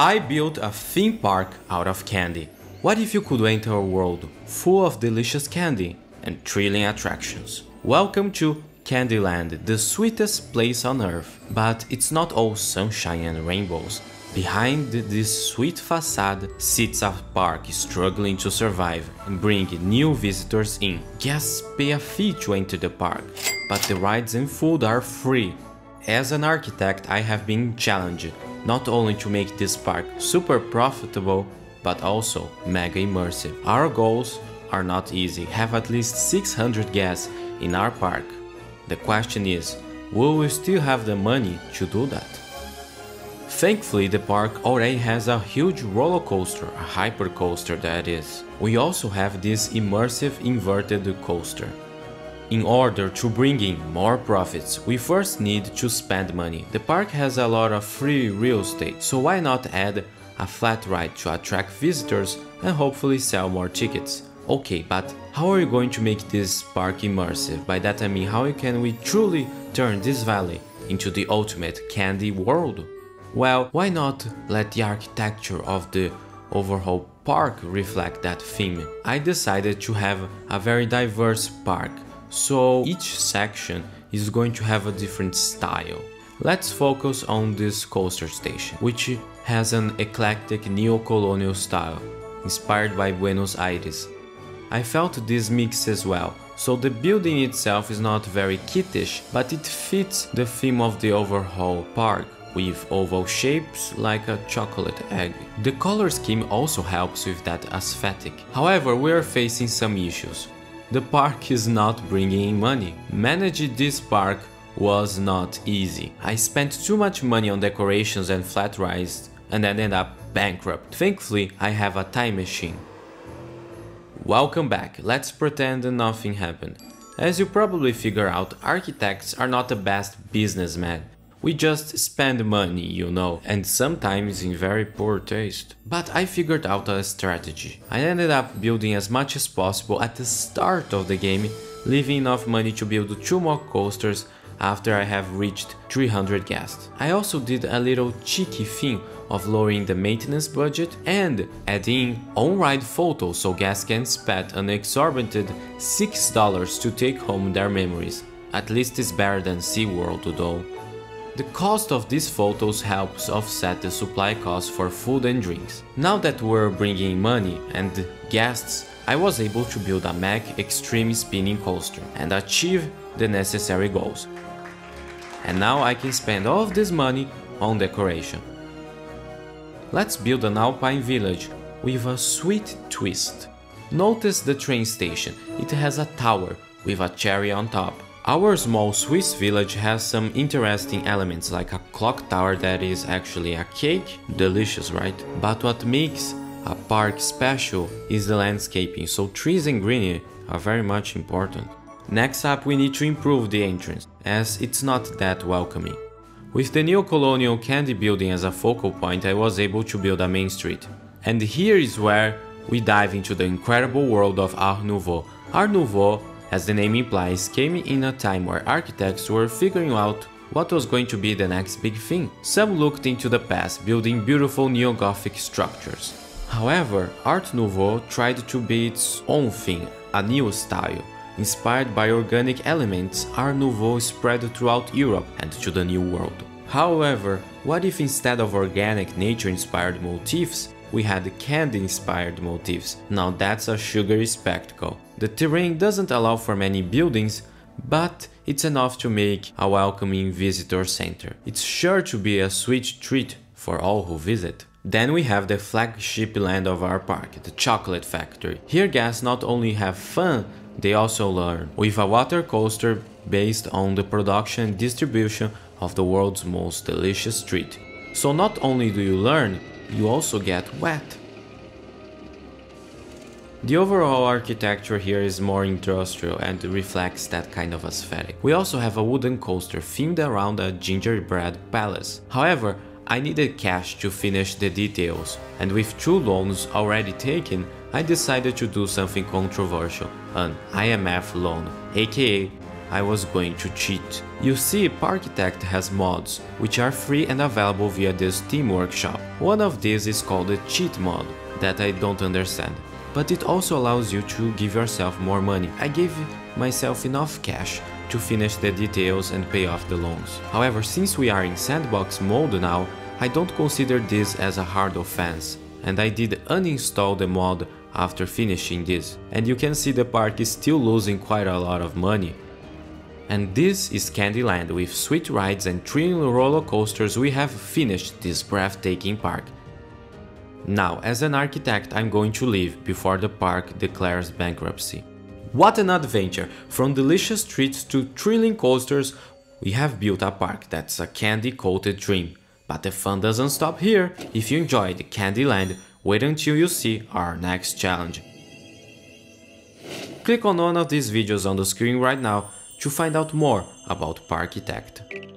I built a theme park out of candy. What if you could enter a world full of delicious candy and thrilling attractions? Welcome to Candyland, the sweetest place on earth. But it's not all sunshine and rainbows. Behind this sweet facade sits a park struggling to survive and bring new visitors in. Guests pay a fee to enter the park, but the rides and food are free. As an architect, I have been challenged not only to make this park super profitable, but also mega immersive. Our goals are not easy. Have at least 600 guests in our park. The question is, will we still have the money to do that? Thankfully, the park already has a huge roller coaster, a hyper coaster that is. We also have this immersive inverted coaster. In order to bring in more profits, we first need to spend money. The park has a lot of free real estate, so why not add a flat ride to attract visitors and hopefully sell more tickets? Okay, but how are you going to make this park immersive? By that I mean how can we truly turn this valley into the ultimate candy world? Well, why not let the architecture of the overall park reflect that theme? I decided to have a very diverse park so each section is going to have a different style. Let's focus on this coaster station, which has an eclectic neo-colonial style, inspired by Buenos Aires. I felt this mix as well, so the building itself is not very kittish, but it fits the theme of the overall park, with oval shapes like a chocolate egg. The color scheme also helps with that aesthetic. However, we are facing some issues the park is not bringing in money. Managing this park was not easy. I spent too much money on decorations and flat rides and ended up bankrupt. Thankfully, I have a time machine. Welcome back, let's pretend nothing happened. As you probably figure out, architects are not the best businessmen. We just spend money, you know, and sometimes in very poor taste. But I figured out a strategy. I ended up building as much as possible at the start of the game, leaving enough money to build two more coasters after I have reached 300 guests. I also did a little cheeky thing of lowering the maintenance budget and adding on-ride photos so guests can spend an exorbitant $6 to take home their memories. At least it's better than SeaWorld though. The cost of these photos helps offset the supply cost for food and drinks. Now that we're bringing money and guests, I was able to build a Mac Extreme Spinning Coaster and achieve the necessary goals. And now I can spend all of this money on decoration. Let's build an alpine village with a sweet twist. Notice the train station, it has a tower with a cherry on top. Our small Swiss village has some interesting elements like a clock tower that is actually a cake, delicious right? But what makes a park special is the landscaping, so trees and greenery are very much important. Next up we need to improve the entrance, as it's not that welcoming. With the neo-colonial candy building as a focal point I was able to build a main street. And here is where we dive into the incredible world of Art Nouveau. Art Nouveau as the name implies, came in a time where architects were figuring out what was going to be the next big thing. Some looked into the past, building beautiful neo-Gothic structures. However, Art Nouveau tried to be its own thing, a new style. Inspired by organic elements, Art Nouveau spread throughout Europe and to the New World. However, what if instead of organic nature-inspired motifs, we had candy-inspired motifs? Now that's a sugary spectacle. The terrain doesn't allow for many buildings, but it's enough to make a welcoming visitor center. It's sure to be a sweet treat for all who visit. Then we have the flagship land of our park, the Chocolate Factory. Here guests not only have fun, they also learn, with a water coaster based on the production and distribution of the world's most delicious treat. So not only do you learn, you also get wet. The overall architecture here is more industrial and reflects that kind of aesthetic. We also have a wooden coaster themed around a gingerbread palace. However, I needed cash to finish the details, and with two loans already taken, I decided to do something controversial, an IMF loan, aka I was going to cheat. You see, Parkitect has mods, which are free and available via the Steam Workshop. One of these is called the Cheat mod, that I don't understand. But it also allows you to give yourself more money. I gave myself enough cash to finish the details and pay off the loans. However, since we are in sandbox mode now, I don't consider this as a hard offense, and I did uninstall the mod after finishing this. And you can see the park is still losing quite a lot of money and this is Candyland with sweet rides and thrilling roller coasters we have finished this breathtaking park. Now, as an architect I'm going to leave before the park declares bankruptcy. What an adventure! From delicious treats to thrilling coasters, we have built a park that's a candy-coated dream. But the fun doesn't stop here. If you enjoyed Candyland, wait until you see our next challenge. Click on one of these videos on the screen right now to find out more about Parkitect.